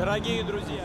Дорогие друзья,